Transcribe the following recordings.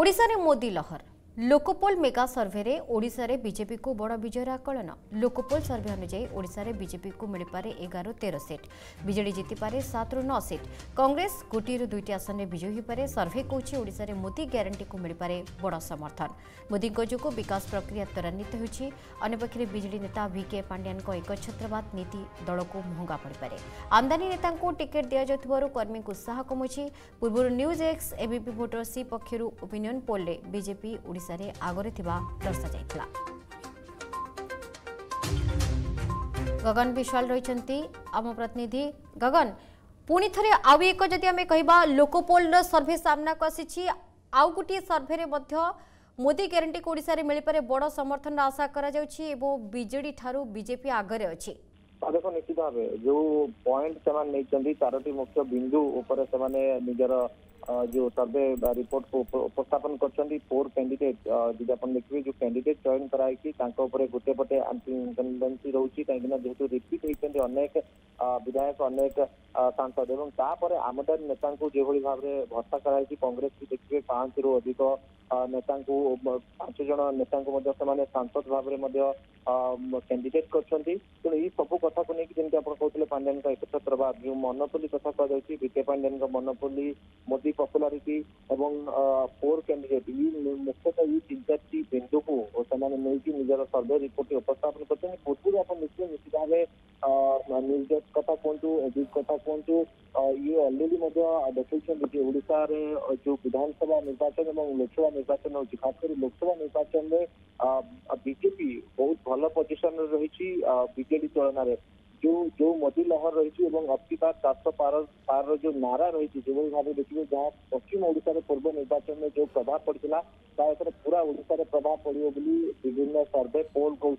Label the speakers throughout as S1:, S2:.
S1: ଓଡ଼ିଶାରେ ମୋଦି ଲହର লোকপোল মেগা সর্ভেরে ওড়িশার বিজেপি কু বড় বিজয়ের আকলন লোকপোল সর্ভে অনুযায়ী ওড়িশার বিজেপি কু মিপারে এগারো তের সিট বিজেডি জিতিপারে সাতরু ন সিট কংগ্রেস গোটি দুইটি আসনে বিজয়ী হইপারে সর্ভে কৌছি ওড়িশার মোদি গ্যারেটি কু মিপারে বড় সমর্থন মোদী যোগ বিকাশ প্রক্রিয়া ত্বরান্বিত হয়েছে অন্যপক্ষে বিজেডি নেতা ভি কে পাণ্ডিয়ান একচ্ছত্রবাদ নীতি দলক মহঙ্গা পড়িপারে আমদানী নেতা টিকেট দিয়াযাউথিবারু কর্মী উৎসাহ কমুছি পূর্ব news X ABP voter C পক্ষর opinion পোলে বিজেপি ওড়িশা ବିଷୟରେ ଆଗରେ ଥିବା ଦର୍ଶାଯାଇଥିଲା ଗଗନ ବିଶ୍ୱାଳ ରହିଛନ୍ତି ଆମ ପ୍ରତିନିଧି ଗଗନ ପୁଣି ଥରେ ଆଉ ଏକ ଯଦି ଆମେ କହିବା ଲୋକପୋଲର ସର୍ଭେ ସାମ୍ନାକୁ ଆସିଛି ଆଉ ଗୋଟିଏ ସର୍ଭେରେ ମଧ୍ୟ ମୋଦି ଗ୍ୟାରେଣ୍ଟିକୁ ଓଡ଼ିଶାରେ ମିଳିପାରେ ବଡ଼ ସମର୍ଥନର ଆଶା କରାଯାଉଛି ଏବଂ ବିଜେଡ଼ି ଠାରୁ ବିଜେପି ଆଗରେ ଅଛି
S2: देखो निश्चित भाव जो पॉइंट से चारोटी मुख्य बिंदु उपने निजर जो सर्वे रिपोर्ट को उपस्थापन कर फोर कैंडिडेट जी आप देखिए जो कैंडिडेट चयन कराई गोटे पटे आंटी इनकंडेन्सी रोचे कहीं जेहतु रिपीट होती अनेक विधायक अनेक ಸಂಸದದ ಮೂಲಕ ಆದರೆ आमदार ನೇತಕଙ୍କୁ ಜೇಬಳಿ ಭಾಬ್ರೇ ಭರ್ತಕರಾಯ್ಚಿ ಕಾಂಗ್ರೆಸ್ ಕಿ ದೇಖಿವೆ 5 ರ অধিক ನೇತಕଙ୍କୁ 5 ಜನ ನೇತಕଙ୍କ ಮಧ್ಯ ಸಮಾನ ಸಂಸದ ಭಾಬ್ರೇ ಮಧ್ಯ ಕೆಂಡಿಡೇಟ್ ಕರ್ಚಂತಿ ತೋ ಈ ಸಭು ಕಥಾ ಕುನಿ ಕಿ ಜಿಂತಿ ಅಪನ್ ಕೌತಲೆ 5 ಜನ ಕ ಏಕಚತ್ರ ಬಾದ್ ಯ ಮನಪೂಲಿ ಕಥಾ ಕಾಯ್ಚೀ ಬಿಕ್ಕೆ 5 ಜನ ರ ಮನಪೂಲಿ ಮೋದಿ ಪಾಪುಲಾರಿಟಿ এবಂಗ್ ಫೋರ್ ಕೆಂಡಿಗ ಬಿಲಿನ್ ನಷ್ಟಕ ಯಿ ಇಂಪ್ಕ್ಟ್ ದಿಂದು ಕೋ ಸಮಾನ ನೇಯಿ ಕಿ ನಿಜರ ಸರ್ವೆ ರಿಪೋರ್ಟ್ ಉಪಸ್ಥಾಪನ ಕತೆನಿ ಪೂರ್ತಿ ಅಪನ್ କଥା କୁହନ୍ତୁ ଏଜିଟ୍ କଥା କୁହନ୍ତୁ ଇଏ ଅଲରେଡି ମଧ୍ୟ ଦେଖେଇଛନ୍ତି କି ଓଡ଼ିଶାରେ ଯୋଉ ବିଧାନସଭା ନିର୍ବାଚନ ଏବଂ ଲୋକସଭା ନିର୍ବାଚନ ହେଉଛି ଖାସ୍ କରି ଲୋକସଭା ନିର୍ବାଚନରେ ବିଜେପି ବହୁତ ଭଲ ପୋଜିସନରେ ରହିଛି ବିଜେଡି ତୁଳନାରେ जो जो मोदी लहर रही अति पार चाष पार पार जो नारा रही जो भाव देखिए जहां पश्चिम ओडार पूर्व निर्वाचन में जो प्रभाव पड़ा था पूरा ओडार प्रभाव पड़ो बोली विभिन्न सर्वे पोल कौन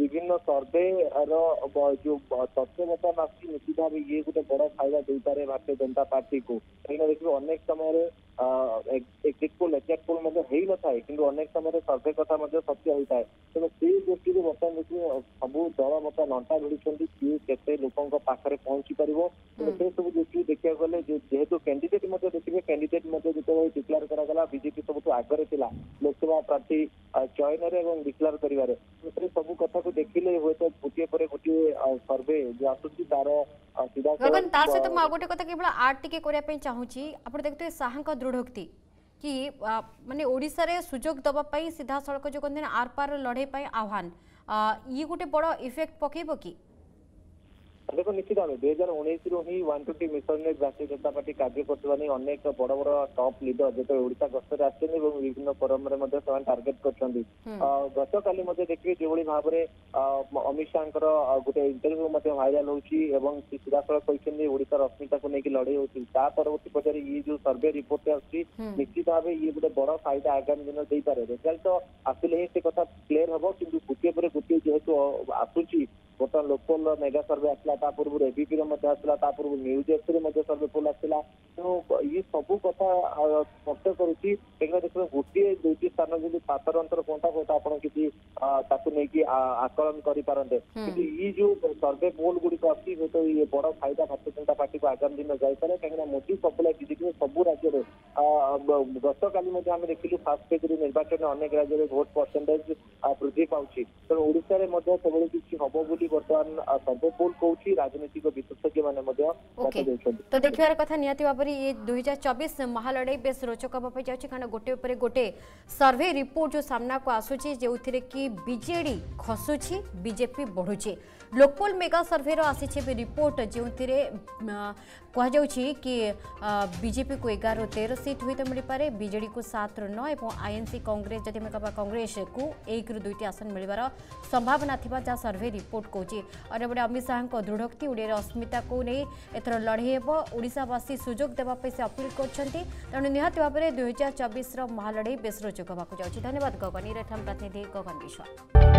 S2: विभिन्न सर्वे रो तथ्यवता नाची निश्चित भाव ये गोटे बड़ फायदा दे पारे भारतीय जनता पार्टी को कहीं देखिए अनेक समय एक्जिट पोल एक्जाक्ट पोल ହେଇନଥାଏ କିନ୍ତୁ ଅନେକ ସମୟରେ ସର୍ଭେ କଥା ମଧ୍ୟ ସତ୍ୟ ହୋଇଥାଏ ତେଣୁ ସେଇ ଦୃଷ୍ଟିରୁ ବର୍ତ୍ତମାନ ସବୁ ଦଳ ମତ ଲଣ୍ଟା ଭିଡୁଛନ୍ତି କିଏ କେତେ ଲୋକଙ୍କ ପାଖରେ ପହଞ୍ଚି ପାରିବ ତେଣୁ ସେ ସବୁ ଦୃଷ୍ଟିରୁ ଦେଖିବାକୁ ଗଲେ ଯେହେତୁ କ୍ୟାଣ୍ଡିଡେଟ୍ ମଧ୍ୟ ଦେଖିବେ କ୍ୟାଣ୍ଡିଡେଟ୍ ମଧ୍ୟ ଯେତେବେଳେ ଡିକ୍ଲାର କରାଗଲା ବିଜେପି ସବୁଠୁ ଆଗରେ ଥିଲା ଲୋକସଭା ପ୍ରାର୍ଥୀ ଚୟନରେ ଏବଂ ଡିକ୍ଲାର କରିବାରେ ସେ ସବୁ କଥାକୁ ଦେଖିଲେ ହୁଏତ ଗୋଟିଏ ପରେ ଗୋଟିଏ ସର୍ଭେ ଯୋଉ ଆସୁଛି ତାର
S1: ସିଧା ତା ସହିତ ମୁଁ ଆଉ ଗୋଟେ କଥା କେବଳ ଆଡ୍ ଟିକେ କରିବା ପାଇଁ ଚାହୁଁଛି ଆପଣ ଦେଖୁଥିବେ ଶାହାଙ୍କ ଦୃଢୋକ୍ତି कि मानने ओडिशा सुजोग दबा सीधा सड़क जो कहते पार लड़े आह्वान ये गोटे बड़ इफेक्ट पकेब कि
S2: দেখুন ନିଶ୍ଚିତ ଭାବେ ଦୁଇ ହଜାର ଉଣେଇଶରୁ ହିଁ ୱାନ୍ ଟ୍ୱେଣ୍ଟି ମିଶନରେ ଜାତୀୟ ଜନତା ପାର୍ଟି କାର୍ଯ୍ୟ କରୁଥିବା ନେଇ ଅନେକ ବଡ ବଡ ଟପ୍ ଲିଡର ଯେତେବେଳେ ଓଡ଼ିଶା ଗସ୍ତରେ ଆସିଛନ୍ତି ଏବଂ ବିଭିନ୍ନ ଫୋରମରେ ମଧ୍ୟ ସେମାନେ ଟାର୍ଗେଟ କରିଛନ୍ତି ଗତକାଲି ମଧ୍ୟ ଦେଖିବେ ଯେଉଁଭଳି ଭାବରେ ଅମିତ ଶାହାଙ୍କର ଗୋଟେ ଇଣ୍ଟରଭ୍ୟୁ ମଧ୍ୟ ଭାଇରାଲ ହେଉଛି ଏବଂ ସେ ସିଧାସଳଖ କହିଛନ୍ତି ଓଡ଼ିଶାର ଅସ୍ମିତାକୁ ନେଇକି ଲଢେଇ ହେଉଛି ତା ପରବର୍ତ୍ତୀ ପର୍ଯ୍ୟାୟରେ ଇଏ ଯୋଉ ସର୍ଭେ ରିପୋର୍ଟ ଆସୁଛି ନିଶ୍ଚିତ ଭାବେ ଇଏ ଗୋଟେ ବଡ ଫାଇଦା ଆଗାମୀ ଦିନରେ ଦେଇପାରେ ରେଜଲ୍ଟ ଆସିଲେ ହିଁ ସେ କଥା କ୍ଲିୟର ହବ କିନ୍ତୁ ଗୋଟିଏ ପରେ ଗୋଟିଏ ଯେହେତୁ ଆସୁଛି ଲୋକ ମେଗା ସର୍ଭେ ଆସିଲା ତା ପୂର୍ବରୁ ଏବିପିର ମଧ୍ୟ ଆସିଲା ତା ପୂର୍ବରୁ ନ୍ୟୁଜ୍ ଏକ୍ସରେ ମଧ୍ୟ ସର୍ଭେ ପୋଲ୍ ଆସିଲା ସବୁ କଥା ସ୍ପଷ୍ଟ କରୁଛି କାହିଁକିନା ଦେଖନ୍ତୁ ଗୋଟିଏ ଦୁଇଟି ସ୍ଥାନ ଯଦି ପାତର ଅନ୍ତର ହୁଅନ୍ତା ହୁଏତ ଆପଣ କିଛି ତାକୁ ନେଇକି ଆକଳନ କରିପାରନ୍ତେ କିନ୍ତୁ ଇ ଯୋଉ ସର୍ଭେ ପୋଲ ଗୁଡିକ ଅଛି ହୁଏତ ଇଏ ବଡ ଫାଇଦା ଭାରତୀୟ ଜନତା ପାର୍ଟିକୁ ଆଗାମୀ ଦିନ ଯାଇପାରେ କାହିଁକିନା ମୋଦି ସପୋଲା ବିଜେପି ସବୁ ରାଜ୍ୟରେ ଗତକାଲି ମଧ୍ୟ ଆମେ ଦେଖିଲୁ ଫାଷ୍ଟ ପେଜରେ ନିର୍ବାଚନରେ ଅନେକ ରାଜ୍ୟରେ ଭୋଟ ପରସେଣ୍ଟେଜ ବୃଦ୍ଧି ପାଉଛି ତେଣୁ ଓଡ଼ିଶାରେ ମଧ୍ୟ ସେଭଳି କିଛି ହବ ବୋଲି ବର୍ତ୍ତମାନ ସର୍ଭେ ପୋଲ କହୁଛି ରାଜନୈତିକ ବିଶେଷଜ୍ଞମାନେ ମଧ୍ୟ ଦେଉଛନ୍ତି
S1: ଦେଖିବାର କଥା ନିହାତି ଭାବରେ ଦୁଇ ହଜାର চবিশ মহালড়াই বেশ রোচক হওয়া যাচ্ছে কারণ গোটে উপরে গোটে সর্ভে রিপোর্ট যে সামনাকু আসুচি যে কি বিজেডি খসুছি বিজেপি বড়ুচি লোকপোল মেগা সর্ভের আসিছে রিপোর্ট যে କୁହାଯାଉଛି କି ବିଜେପିକୁ ଏଗାରରୁ ତେର ସିଟ୍ ହୁଏତ ମିଳିପାରେ ବିଜେଡ଼ିକୁ ସାତରୁ ନଅ ଏବଂ ଆଇଏନ୍ସି କଂଗ୍ରେସ ଯଦି ଆମେ କହିବା କଂଗ୍ରେସକୁ ଏକରୁ ଦୁଇଟି ଆସନ ମିଳିବାର ସମ୍ଭାବନା ଥିବା ଯାହା ସର୍ଭେ ରିପୋର୍ଟ କହୁଛି ଅନ୍ୟପଟେ ଅମିତ ଶାହାଙ୍କ ଦୃଢ଼ୋକ୍ତି ଓଡ଼ିଆରେ ଅସ୍ମିତାକୁ ନେଇ ଏଥର ଲଢ଼େଇ ହେବ ଓଡ଼ିଶାବାସୀ ସୁଯୋଗ ଦେବା ପାଇଁ ସେ ଅପିଲ୍ କରିଛନ୍ତି ତେଣୁ ନିହାତି ଭାବରେ ଦୁଇହଜାର ଚବିଶର ମହାଲଢ଼େଇ ବେଶ ରୋଚକ ହେବାକୁ ଯାଉଛି ଧନ୍ୟବାଦ ଗଗନ ଇରେଠାମ ପ୍ରତିନିଧି ଗଗନ ବିଶ୍ୱାଳ